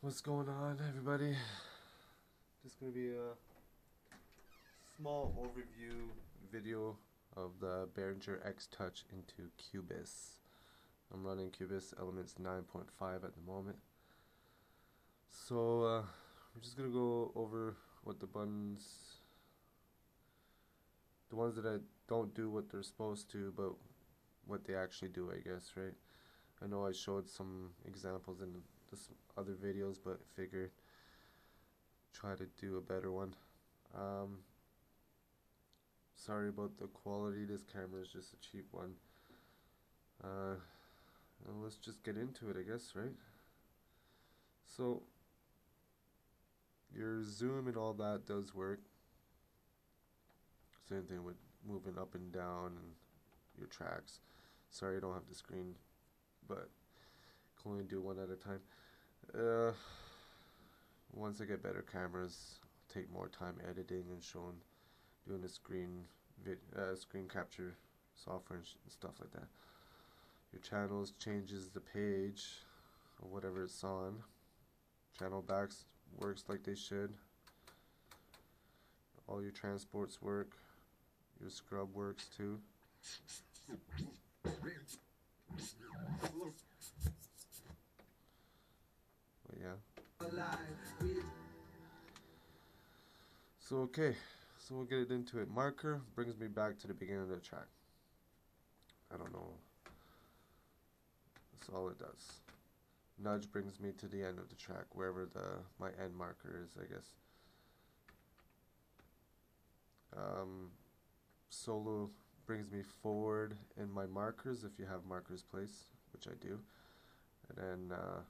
What's going on, everybody? Just gonna be a small overview video of the Behringer X Touch into Cubase. I'm running Cubase Elements 9.5 at the moment. So, uh, I'm just gonna go over what the buttons, the ones that I don't do what they're supposed to, but what they actually do, I guess, right? I know I showed some examples in this other videos, but figured try to do a better one. Um, sorry about the quality. This camera is just a cheap one. Uh, well, let's just get into it, I guess, right? So, your zoom and all that does work. Same thing with moving up and down and your tracks. Sorry, I don't have the screen, but can only do one at a time. Uh, once I get better cameras, I'll take more time editing and showing, doing the screen vid, uh, screen capture software and, and stuff like that. Your channels changes the page or whatever it's on. Channel backs works like they should. All your transports work. Your scrub works too. But yeah. So okay, so we'll get it into it. Marker brings me back to the beginning of the track. I don't know. That's all it does. Nudge brings me to the end of the track, wherever the my end marker is, I guess. Um, solo brings me forward in my markers if you have markers placed, which I do. And then uh,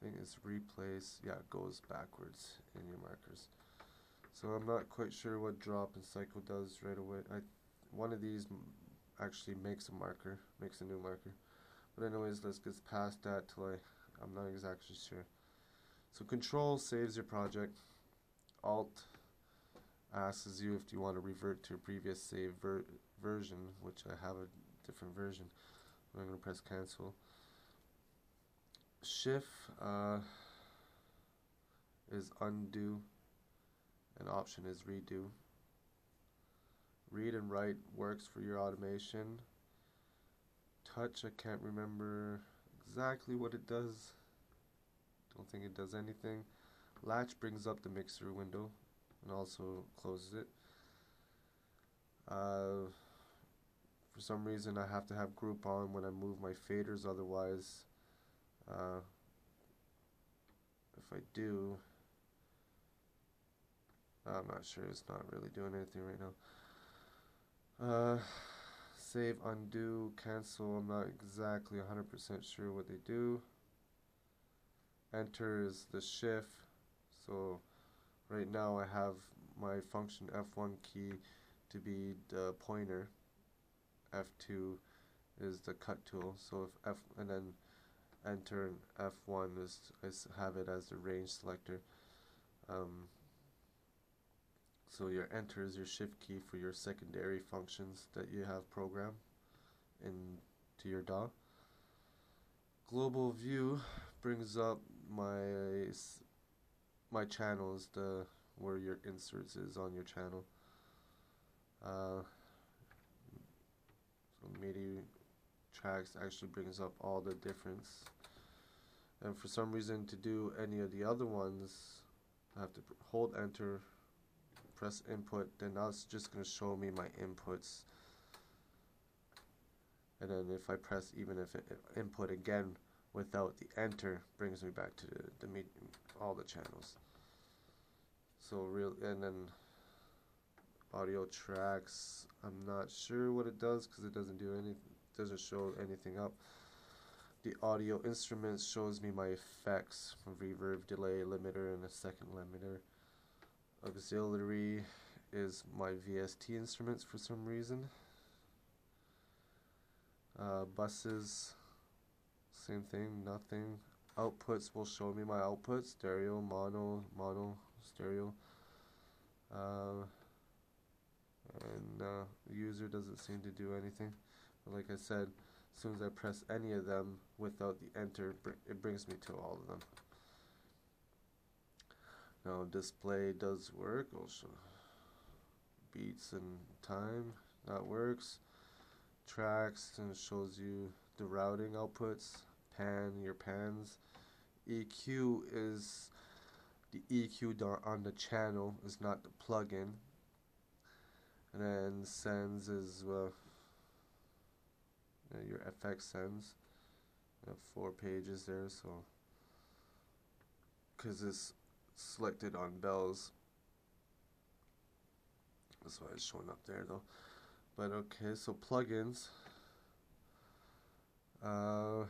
I think it's replace, yeah, it goes backwards in your markers. So I'm not quite sure what drop and cycle does right away. I One of these actually makes a marker, makes a new marker. But anyways, let's get past that till I, I'm not exactly sure. So control saves your project. Alt asks you if you want to revert to a previous save ver version, which I have a different version. I'm going to press cancel. Shift uh, is undo, and option is redo. Read and write works for your automation. Touch, I can't remember exactly what it does. Don't think it does anything. Latch brings up the mixer window and also closes it. Uh, for some reason I have to have group on when I move my faders otherwise uh, if I do I'm not sure it's not really doing anything right now. Uh, save undo cancel I'm not exactly 100% sure what they do. Enter is the shift so right now I have my function F1 key to be the pointer. F2 is the cut tool so if F and then enter and F1 is, is have it as the range selector um, so your enter is your shift key for your secondary functions that you have programmed into your DAW global view brings up my my channels, the where your inserts is on your channel. Uh, so MIDI tracks actually brings up all the difference. And for some reason to do any of the other ones, I have to hold enter, press input, then that's just going to show me my inputs. And then if I press even if it, input again, without the enter brings me back to the, the meet, all the channels so real and then audio tracks I'm not sure what it does because it doesn't do any doesn't show anything up. The audio instruments shows me my effects reverb delay limiter and a second limiter. Auxiliary is my VST instruments for some reason. Uh, buses same thing nothing. Outputs will show me my outputs stereo mono mono stereo. Uh, and uh, user doesn't seem to do anything like I said as soon as I press any of them without the enter it brings me to all of them. Now display does work. Also beats and time that works. Tracks and shows you the routing outputs pan your pans. EQ is the EQ on the channel is not the plugin. And then sends is uh, uh, your FX sends. You have four pages there so because it's selected on bells. That's why it's showing up there though. But okay so plugins. Uh,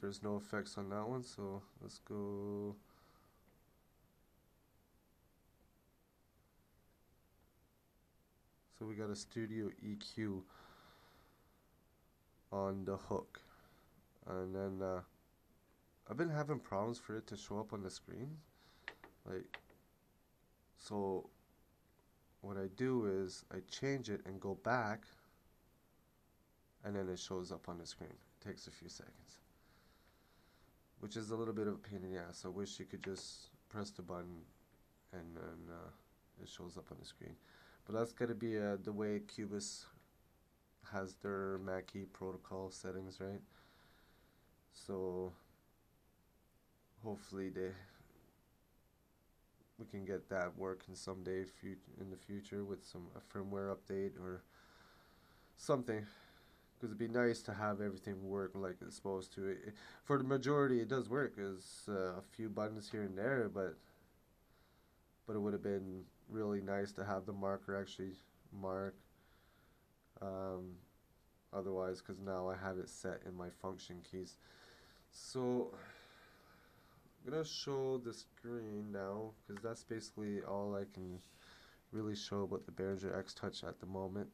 there's no effects on that one so let's go. So we got a studio EQ on the hook. And then uh, I've been having problems for it to show up on the screen. Like so what I do is I change it and go back and then it shows up on the screen. It takes a few seconds which is a little bit of a pain in the ass. I wish you could just press the button and then uh, it shows up on the screen. But that's going to be uh, the way Cubase has their Mackie protocol settings, right? So hopefully they we can get that working someday in the future with some a firmware update or something. Because it'd be nice to have everything work like it's supposed to. It, for the majority it does work. There's uh, a few buttons here and there but but it would have been really nice to have the marker actually mark um, otherwise because now I have it set in my function keys. So I'm gonna show the screen now because that's basically all I can really show about the Behringer X Touch at the moment.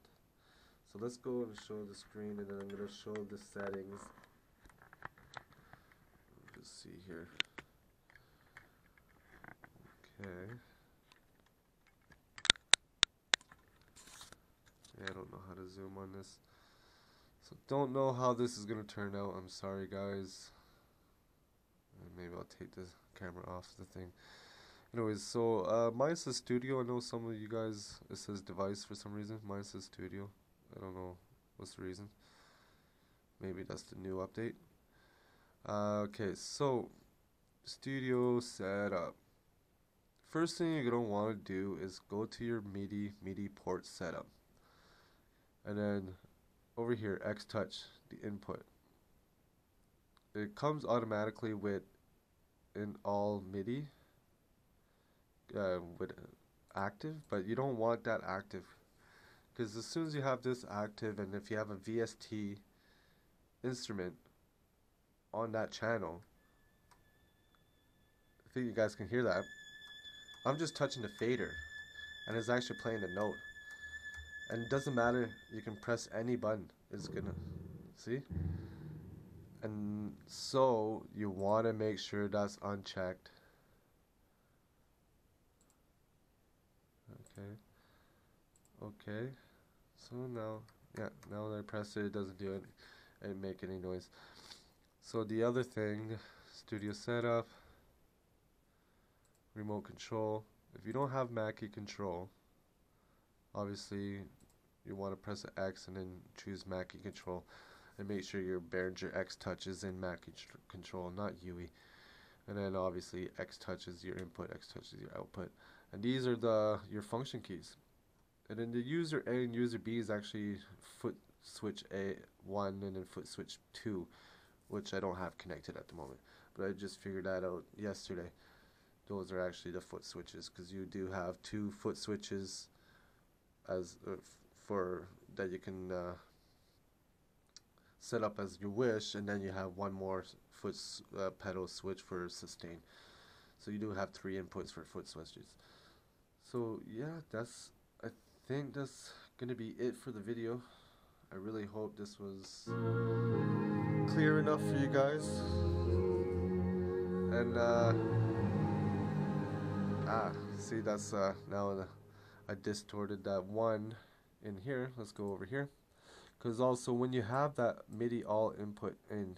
So let's go and show the screen and then I'm gonna show the settings. Let's see here. Okay I don't know how to zoom on this. So don't know how this is going to turn out. I'm sorry, guys. maybe I'll take the camera off the thing. Anyways, so uh, mine says studio. I know some of you guys, it says device for some reason. Mine says studio. I don't know what's the reason. Maybe that's the new update. Uh, okay, so studio setup. First thing you're going to want to do is go to your MIDI, MIDI port setup and then over here X touch the input. It comes automatically with in all MIDI uh, with active but you don't want that active. Because as soon as you have this active and if you have a VST instrument on that channel I think you guys can hear that. I'm just touching the fader and it's actually playing the note and it doesn't matter you can press any button it's gonna see? And so you want to make sure that's unchecked. Okay. Okay. So now yeah now that I press it it doesn't do it and make any noise. So the other thing studio setup remote control. If you don't have Mackie control obviously you want to press X and then choose Mackie control. And make sure your Behringer X touch is in Mackie control not UE and then obviously X touches your input X touches your output. And these are the your function keys. And then the user A and user B is actually foot switch A1 and then foot switch 2 which I don't have connected at the moment. But I just figured that out yesterday. Those are actually the foot switches because you do have two foot switches as uh, for that you can uh, set up as you wish and then you have one more foot uh, pedal switch for sustain. So you do have three inputs for foot switches. So yeah that's I think that's gonna be it for the video. I really hope this was clear enough for you guys. And uh, ah see that's uh, now I distorted that one in here let's go over here because also when you have that MIDI all input in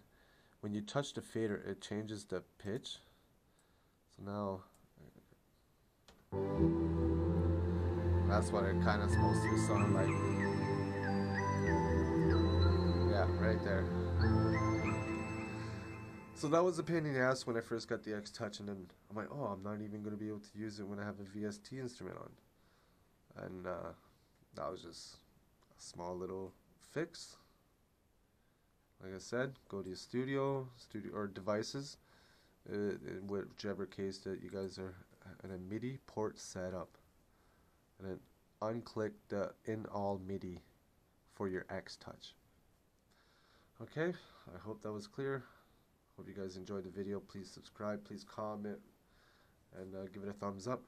when you touch the fader it changes the pitch So now, that's what it kind of supposed to sound like. Yeah, right there. So that was a pain in the ass when I first got the X Touch, and then I'm like, oh, I'm not even going to be able to use it when I have a VST instrument on. And uh, that was just a small little fix. Like I said, go to your studio, studio or devices, uh, in whichever case that you guys are in a MIDI port setup, and then unclick the in all MIDI for your X Touch. Okay, I hope that was clear. Hope you guys enjoyed the video. Please subscribe, please comment, and uh, give it a thumbs up.